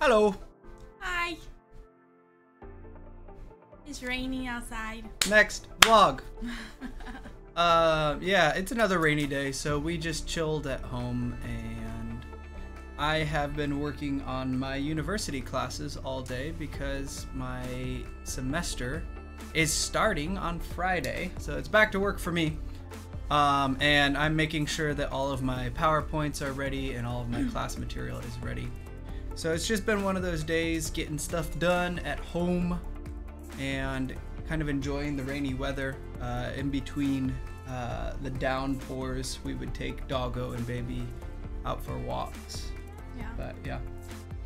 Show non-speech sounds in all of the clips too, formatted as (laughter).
Hello. Hi. It's raining outside. Next vlog. (laughs) uh, yeah, it's another rainy day, so we just chilled at home and I have been working on my university classes all day because my semester is starting on Friday. So it's back to work for me. Um, and I'm making sure that all of my PowerPoints are ready and all of my (clears throat) class material is ready. So it's just been one of those days getting stuff done at home and kind of enjoying the rainy weather. Uh, in between uh, the downpours, we would take Doggo and Baby out for walks. Yeah. But yeah.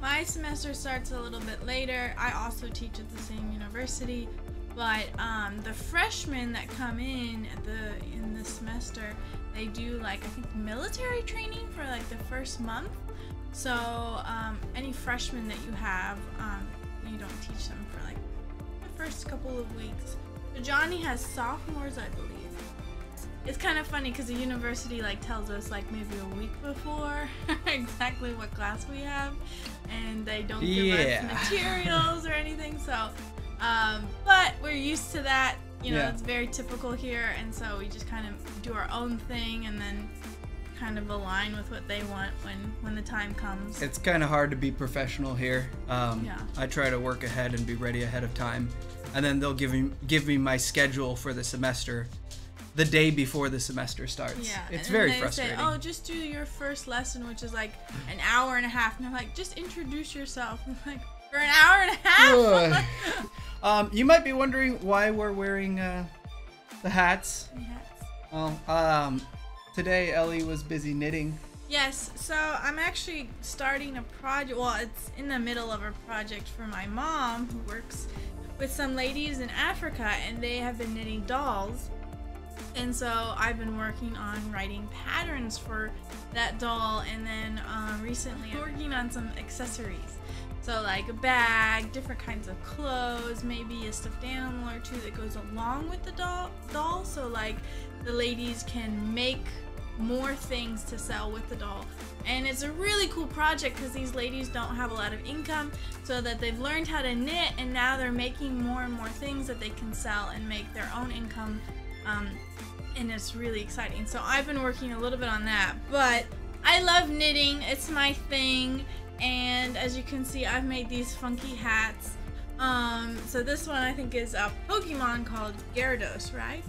My semester starts a little bit later. I also teach at the same university, but um, the freshmen that come in at the in the semester, they do like I think military training for like the first month. So um, any freshmen that you have, um, you don't teach them for like the first couple of weeks. So Jonny has sophomores, I believe. It's kind of funny because the university like tells us like maybe a week before (laughs) exactly what class we have, and they don't give Yeah. us (laughs) materials or anything. So, um, but we're used to that. You know, Yeah. it's very typical here, and so we just kind of do our own thing, and then kind of align with what they want when when the time comes. It's kind of hard to be professional here. Um, Yeah. I try to work ahead and be ready ahead of time, and then they'll give me give me my schedule for the semester, the day before the semester starts. Yeah, it's and very they frustrating. Say, oh, just do your first lesson, which is like an hour and a half, and they're like, just introduce yourself. (laughs) I'm like, for an hour and a half. (laughs) Um, you might be wondering why we're wearing uh, the hats. Well, um, today Elly was busy knitting. Yes, so I'm actually starting a project. Well, it's in the middle of a project for my mom who works with some ladies in Africa, and they have been knitting dolls. And so I've been working on writing patterns for that doll, and then um, recently I'm working on some accessories. So, like a bag, different kinds of clothes, maybe a stuffed animal or two that goes along with the doll. doll. So, like, the ladies can make more things to sell with the doll. And it's a really cool project because these ladies don't have a lot of income, so that they've learned how to knit and now they're making more and more things that they can sell and make their own income. Um, and it's really exciting. So I've been working a little bit on that, but I love knitting, it's my thing. And as you can see, I've made these funky hats. Um, so this one I think is a Pokemon called Gyarados, right?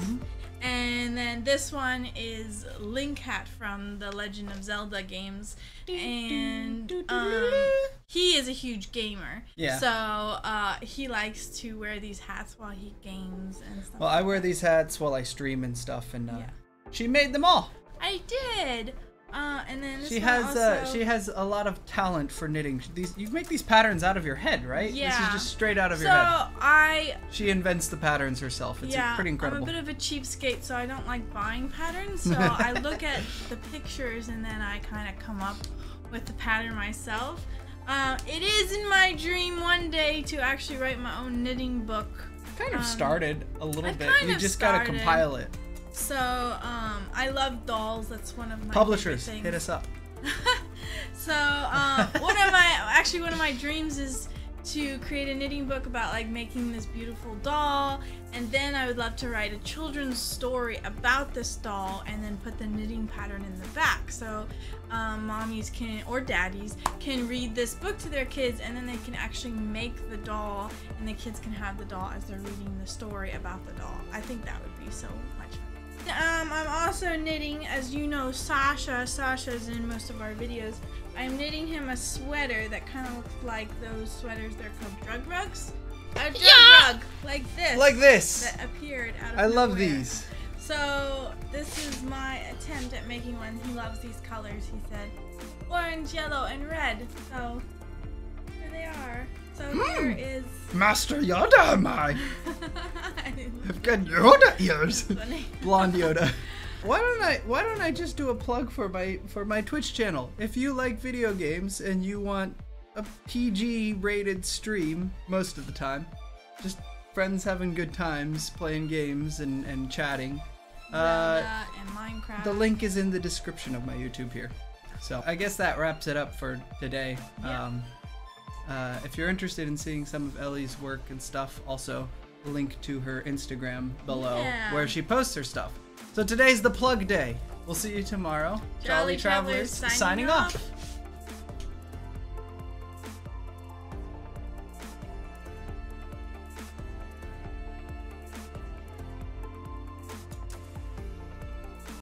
And then this one is Link Hat from the Legend of Zelda games. And um, he is a huge gamer. Yeah. So uh, he likes to wear these hats while he games and stuff. Well, I wear these hats while I stream and stuff, and uh, Yeah. she made them all. I did. Uh, and then She has uh, she has a lot of talent for knitting. These you make these patterns out of your head, right? Yeah. This is just straight out of So your head. So I She invents the patterns herself. It's yeah, pretty incredible. I'm a bit of a cheapskate, so I don't like buying patterns. So (laughs) I look at the pictures and then I kind of come up with the pattern myself. Uh, it is in my dream one day to actually write my own knitting book. kind of um, started a little I've bit. kind You just gotta compile it. So um, I love dolls. That's one of my Publishers, hit us up. (laughs) so um, one of my actually one of my dreams is to create a knitting book about like making this beautiful doll. And then i would love to write a children's story about this doll and then put the knitting pattern in the back. So um, mommies can or daddies can read this book to their kids and then they can actually make the doll and the kids can have the doll as they're reading the story about the doll. I think that would be so much fun um, I'm also knitting, as you know, Sasha. Sasha's in most of our videos. I'm knitting him a sweater that kind of looks like those sweaters. They're called drug rugs. A drug rug, like this. Like this. That appeared out of I love these. So this is my attempt at making one. He loves these colors. He said, orange, yellow, and red. So here they are. So Hmm. here is. Master Yoda, am (laughs) I? I've got Yoda ears. (laughs) Blonde Yoda. (laughs) Why don't I why don't I just do a plug for my for my Twitch channel? If you like video games and you want a PG rated stream most of the time, just friends having good times playing games and, and chatting. Uh, and Minecraft. the link is in the description of my YouTube here. So I guess that wraps it up for today. Yeah. Um, Uh, if you're interested in seeing some of Elly's work and stuff, also link to her Instagram below Yeah. where she posts her stuff. So today's the plug day. We'll see you tomorrow. Jolly Travellers signing off. off.